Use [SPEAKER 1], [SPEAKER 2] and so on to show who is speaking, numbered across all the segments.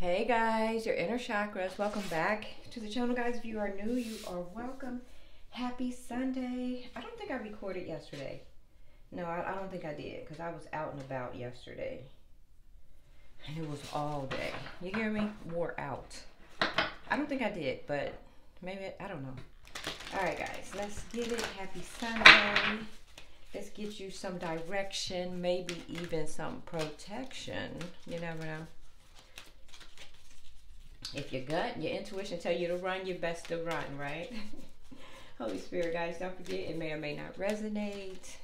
[SPEAKER 1] Hey guys, your inner chakras. Welcome back to the channel, guys. If you are new, you are welcome. Happy Sunday. I don't think I recorded yesterday. No, I, I don't think I did because I was out and about yesterday. And it was all day. You hear me? Wore out. I don't think I did, but maybe, I don't know. All right, guys, let's get it. Happy Sunday. Let's get you some direction, maybe even some protection. You never know if your gut, your intuition tell you to run, you're best to run, right? Holy Spirit, guys, don't forget it may or may not resonate.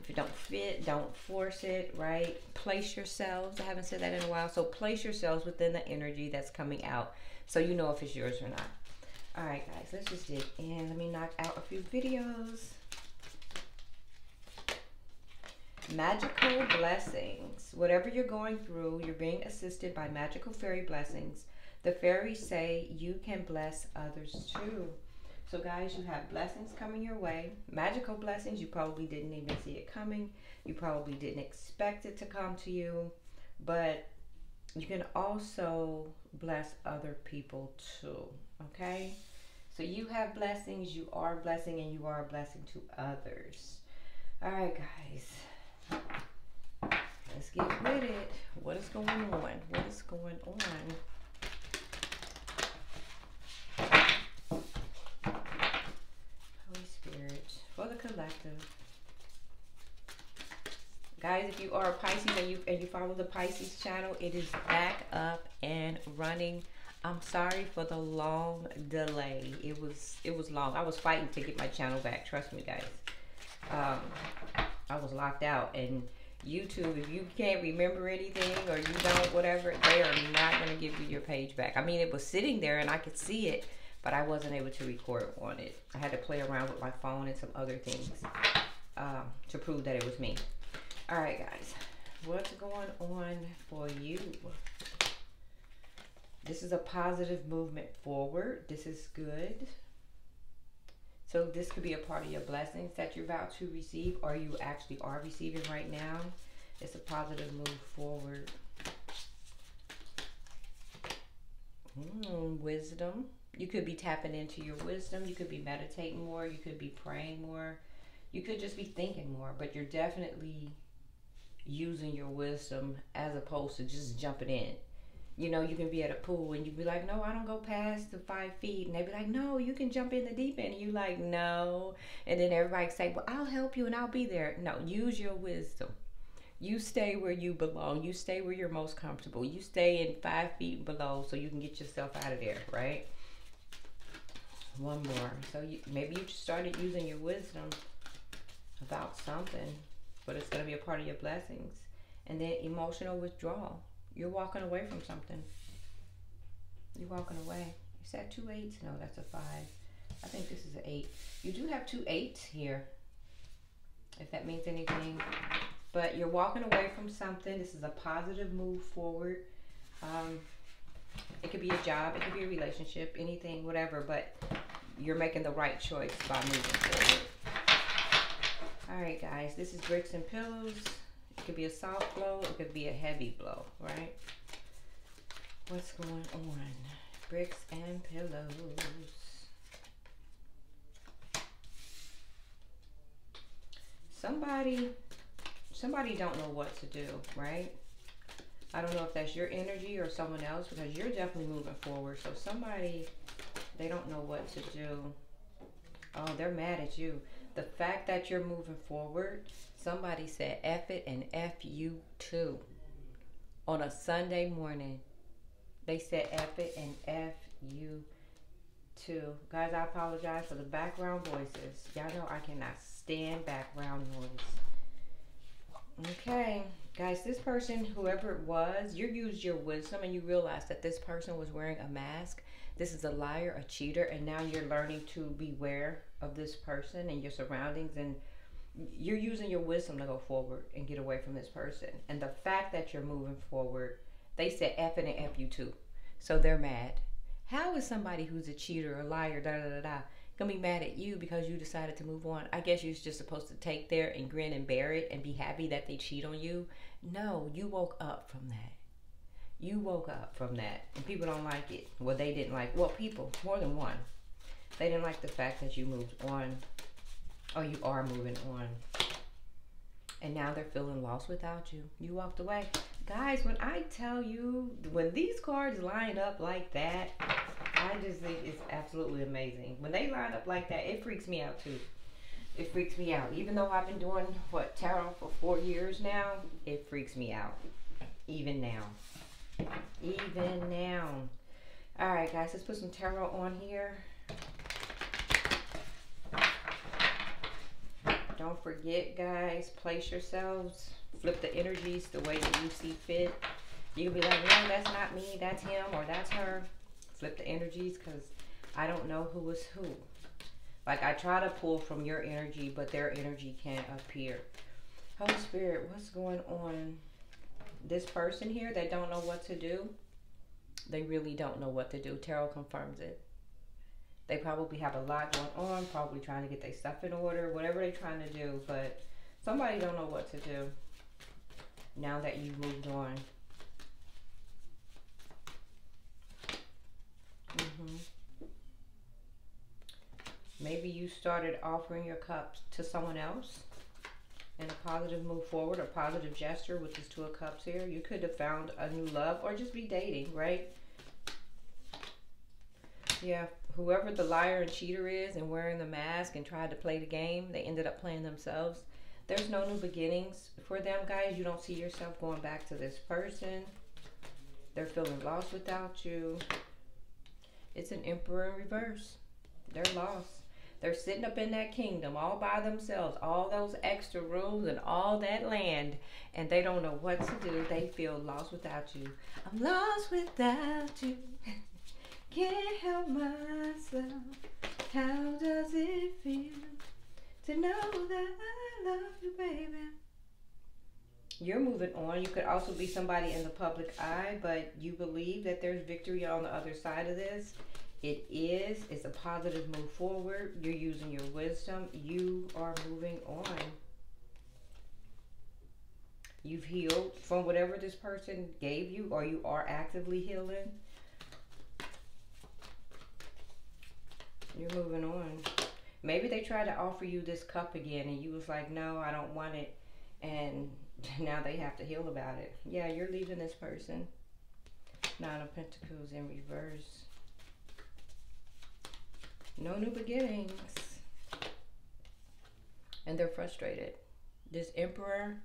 [SPEAKER 1] If it don't fit, don't force it, right? Place yourselves. I haven't said that in a while. So place yourselves within the energy that's coming out so you know if it's yours or not. All right, guys, let's just dig in. Let me knock out a few videos. Magical blessings. Whatever you're going through, you're being assisted by magical fairy blessings the fairies say you can bless others too. So, guys, you have blessings coming your way. Magical blessings. You probably didn't even see it coming. You probably didn't expect it to come to you. But you can also bless other people too. Okay? So, you have blessings. You are a blessing, and you are a blessing to others. All right, guys. Let's get with it. What is going on? What is going on? Guys, if you are a Pisces and you and you follow the Pisces channel, it is back up and running. I'm sorry for the long delay. It was it was long. I was fighting to get my channel back. Trust me, guys. Um, I was locked out and YouTube, if you can't remember anything or you don't, whatever, they are not going to give you your page back. I mean, it was sitting there and I could see it, but I wasn't able to record on it. I had to play around with my phone and some other things um, to prove that it was me. All right, guys, what's going on for you? This is a positive movement forward. This is good. So this could be a part of your blessings that you're about to receive or you actually are receiving right now. It's a positive move forward. Mm, wisdom you could be tapping into your wisdom. You could be meditating more. You could be praying more. You could just be thinking more, but you're definitely using your wisdom as opposed to just jumping in. You know, you can be at a pool and you be like, no, I don't go past the five feet. And they be like, no, you can jump in the deep end. And you like, no. And then everybody say, well, I'll help you and I'll be there. No, use your wisdom. You stay where you belong. You stay where you're most comfortable. You stay in five feet below so you can get yourself out of there, right? One more. So you, maybe you started using your wisdom about something, but it's going to be a part of your blessings. And then emotional withdrawal. You're walking away from something. You're walking away. Is that two eights? No, that's a five. I think this is an eight. You do have two eights here, if that means anything. But you're walking away from something. This is a positive move forward. Um, it could be a job, it could be a relationship, anything, whatever, but you're making the right choice by moving forward. All right, guys, this is bricks and pillows. It could be a soft blow, it could be a heavy blow, right? What's going on? Bricks and pillows. Somebody, somebody don't know what to do, right? I don't know if that's your energy or someone else because you're definitely moving forward. So somebody, they don't know what to do. Oh, they're mad at you. The fact that you're moving forward, somebody said F it and F you too. On a Sunday morning, they said F it and F you too. Guys, I apologize for the background voices. Y'all know I cannot stand background noise. Okay. Guys, this person, whoever it was, you used your wisdom and you realized that this person was wearing a mask. This is a liar, a cheater, and now you're learning to beware of this person and your surroundings and you're using your wisdom to go forward and get away from this person. And the fact that you're moving forward, they said F and F you too. So they're mad. How is somebody who's a cheater, a liar, da da da da, gonna be mad at you because you decided to move on. I guess you're just supposed to take there and grin and bear it and be happy that they cheat on you. No, you woke up from that. You woke up from that, and people don't like it. Well, they didn't like. Well, people more than one. They didn't like the fact that you moved on, or you are moving on, and now they're feeling lost without you. You walked away, guys. When I tell you, when these cards line up like that, I just think it's absolutely amazing. When they line up like that, it freaks me out too it freaks me out. Even though I've been doing what tarot for four years now, it freaks me out. Even now. Even now. Alright guys, let's put some tarot on here. Don't forget guys, place yourselves. Flip the energies the way that you see fit. You can be like, no, that's not me, that's him, or that's her. Flip the energies because I don't know who is who. Like I try to pull from your energy, but their energy can't appear. Holy Spirit, what's going on? This person here that don't know what to do, they really don't know what to do. Tarot confirms it. They probably have a lot going on, probably trying to get their stuff in order, whatever they're trying to do, but somebody don't know what to do now that you've moved on. Mm-hmm. Maybe you started offering your cups to someone else in a positive move forward, a positive gesture, which is Two of Cups here. You could have found a new love or just be dating, right? Yeah, whoever the liar and cheater is and wearing the mask and tried to play the game, they ended up playing themselves. There's no new beginnings for them, guys. You don't see yourself going back to this person. They're feeling lost without you. It's an emperor in reverse. They're lost. They're sitting up in that kingdom all by themselves, all those extra rooms and all that land, and they don't know what to do. They feel lost without you. I'm lost without you. Can't help myself. How does it feel to know that I love you, baby? You're moving on. You could also be somebody in the public eye, but you believe that there's victory on the other side of this it is. It's a positive move forward. You're using your wisdom. You are moving on. You've healed from whatever this person gave you, or you are actively healing. You're moving on. Maybe they tried to offer you this cup again, and you was like, no, I don't want it. And now they have to heal about it. Yeah, you're leaving this person. Nine of Pentacles in reverse. No new beginnings. And they're frustrated. This emperor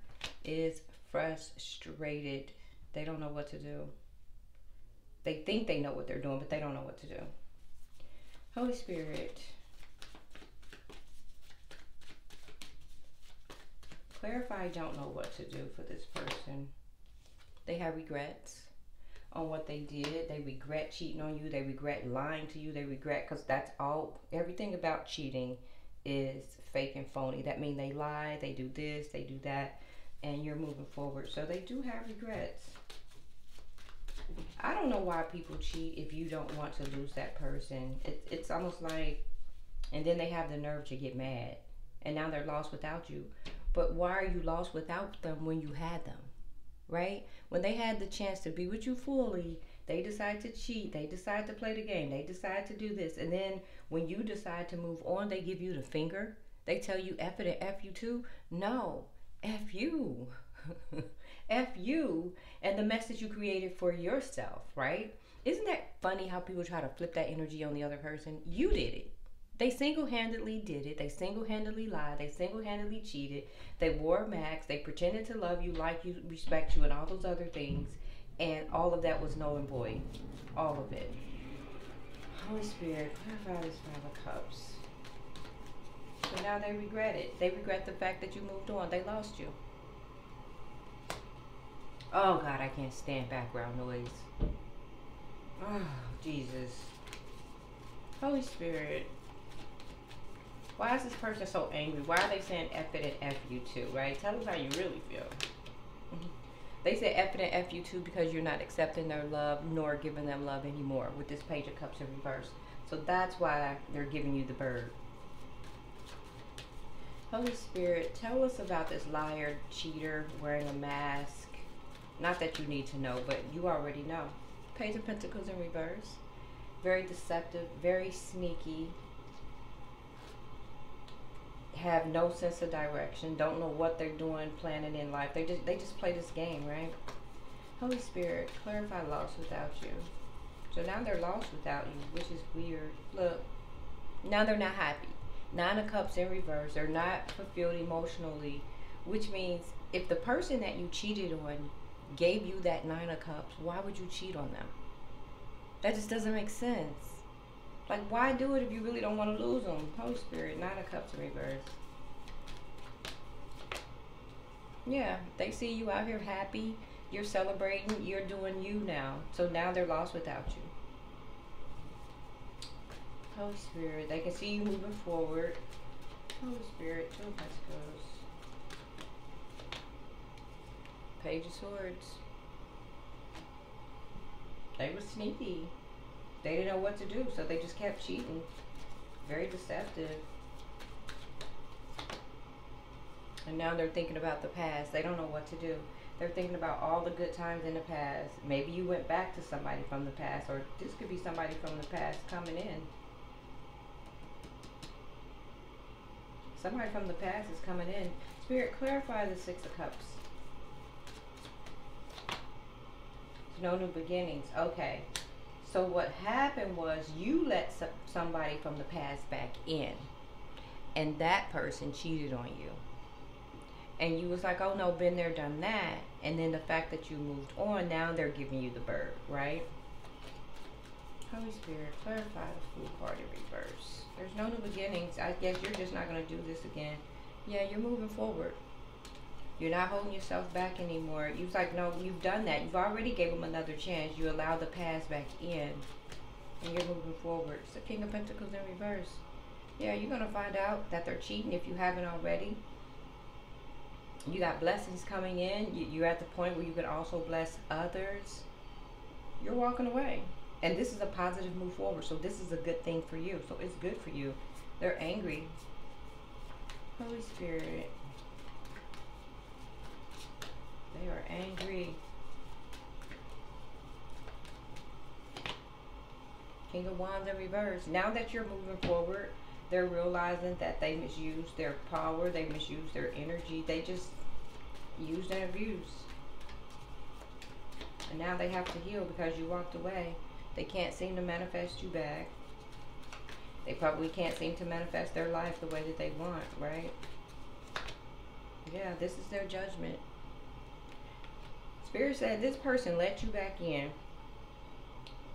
[SPEAKER 1] is frustrated. They don't know what to do. They think they know what they're doing, but they don't know what to do. Holy Spirit. Clarify don't know what to do for this person. They have regrets on what they did. They regret cheating on you. They regret lying to you. They regret because that's all. Everything about cheating is fake and phony. That means they lie. They do this. They do that, and you're moving forward. So they do have regrets. I don't know why people cheat if you don't want to lose that person. It, it's almost like, and then they have the nerve to get mad, and now they're lost without you. But why are you lost without them when you had them? Right? When they had the chance to be with you fully, they decide to cheat. They decide to play the game. They decide to do this. And then when you decide to move on, they give you the finger. They tell you F it and F you too. No, F you. F you and the mess that you created for yourself, right? Isn't that funny how people try to flip that energy on the other person? You did it. They single handedly did it. They single handedly lied. They single handedly cheated. They wore masks. They pretended to love you, like you, respect you, and all those other things. And all of that was null and void. All of it. Holy Spirit, clarify this Five of Cups. So now they regret it. They regret the fact that you moved on. They lost you. Oh God, I can't stand background noise. Oh, Jesus. Holy Spirit. Why is this person so angry? Why are they saying F it and F you too, right? Tell us how you really feel. Mm-hmm. They say F it and F you too because you're not accepting their love nor giving them love anymore with this Page of Cups in reverse. So that's why they're giving you the bird. Holy Spirit, tell us about this liar, cheater, wearing a mask. Not that you need to know, but you already know. Page of Pentacles in reverse. Very deceptive, very sneaky. Have no sense of direction. Don't know what they're doing, planning in life. They just they just play this game, right? Holy Spirit, clarify loss without you. So now they're lost without you, which is weird. Look, now they're not happy. Nine of Cups in reverse. They're not fulfilled emotionally, which means if the person that you cheated on gave you that Nine of Cups, why would you cheat on them? That just doesn't make sense. Like, why do it if you really don't want to lose them? Holy Spirit, Nine of Cups in reverse. Yeah, they see you out here happy. You're celebrating. You're doing you now. So now they're lost without you. Holy Spirit, they can see you moving forward. Holy Spirit, Two of Pentacles. Page of Swords. They were sneaky. They didn't know what to do, so they just kept cheating. Very deceptive. And now they're thinking about the past. They don't know what to do. They're thinking about all the good times in the past. Maybe you went back to somebody from the past, or this could be somebody from the past coming in. Somebody from the past is coming in. Spirit, clarify the Six of Cups. No new beginnings. Okay. So what happened was you let somebody from the past back in. And that person cheated on you. And you was like, oh no, been there, done that. And then the fact that you moved on, now they're giving you the bird, right? Holy Spirit, clarify the Fool in reverse. There's no new beginnings. I guess you're just not going to do this again. Yeah, you're moving forward. You're not holding yourself back anymore. You're like, no, you've done that. You've already gave them another chance. You allow the past back in. And you're moving forward. It's the King of Pentacles in reverse. Yeah, you're going to find out that they're cheating if you haven't already. You got blessings coming in. You're at the point where you can also bless others. You're walking away. And this is a positive move forward. So this is a good thing for you. So it's good for you. They're angry. Holy Spirit. They are angry. King of Wands in reverse. Now that you're moving forward, they're realizing that they misused their power. They misused their energy. They just used and abused. And now they have to heal because you walked away. They can't seem to manifest you back. They probably can't seem to manifest their life the way that they want, right? Yeah, this is their judgment. Spirit said this person let you back in.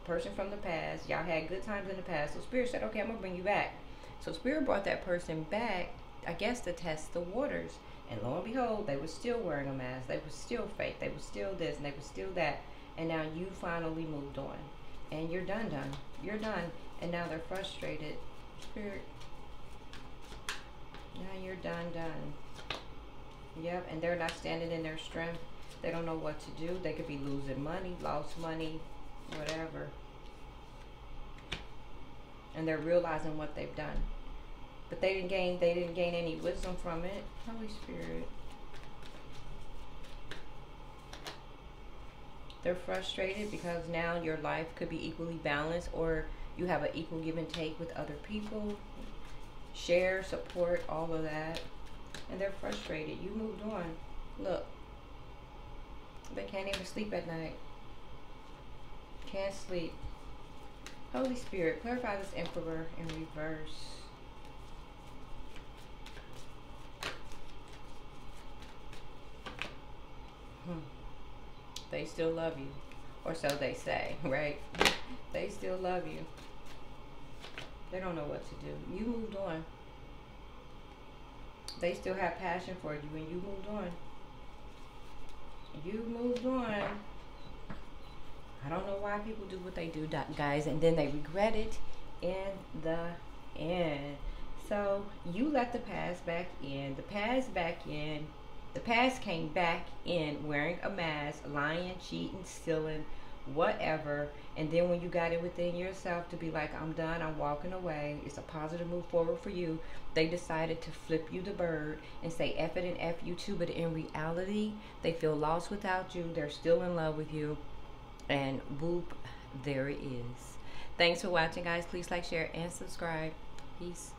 [SPEAKER 1] Person from the past. Y'all had good times in the past. So Spirit said, okay, I'm going to bring you back. So Spirit brought that person back, I guess, to test the waters. And lo and behold, they were still wearing a mask. They were still fake. They were still this and they were still that. And now you finally moved on. And you're done, done. You're done. And now they're frustrated. Spirit. Now you're done, done. Yep, and they're not standing in their strength. They don't know what to do. They could be losing money, lost money, whatever. And they're realizing what they've done. But they didn't gain they didn't gain any wisdom from it. Holy Spirit. They're frustrated because now your life could be equally balanced or you have an equal give and take with other people. Share, support, all of that. And they're frustrated. You moved on. Look, can't even sleep at night. Can't sleep. Holy Spirit, clarify this Emperor in reverse. Hmm. They still love you. Or so they say, right? they still love you. They don't know what to do. You moved on. They still have passion for you and you moved on you moved on. I don't know why people do what they do, guys, and then they regret it in the end. So you let the past back in. The past back in. The past came back in wearing a mask, lying, cheating, stealing, whatever. And then when you got it within yourself to be like, I'm done, I'm walking away, it's a positive move forward for you, they decided to flip you the bird and say F it and F you too. But in reality, they feel lost without you. They're still in love with you. And whoop, there it is. Thanks for watching, guys. Please like, share, and subscribe. Peace.